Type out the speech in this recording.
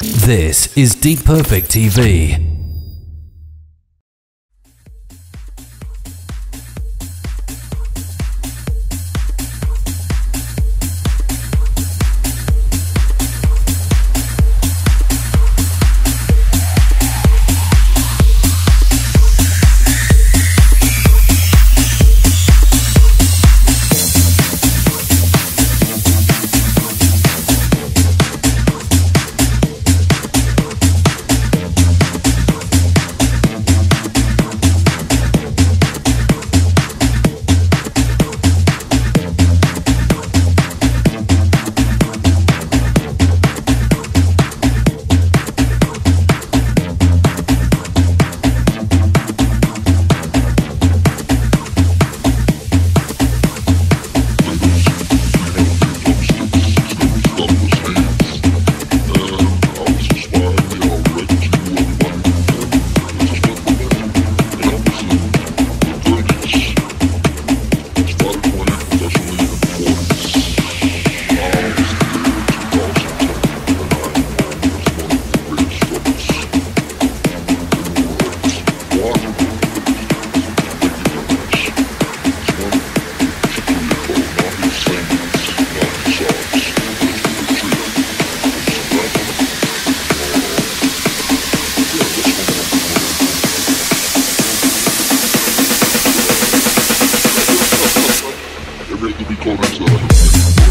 This is Deep Perfect TV. ready to be called inside.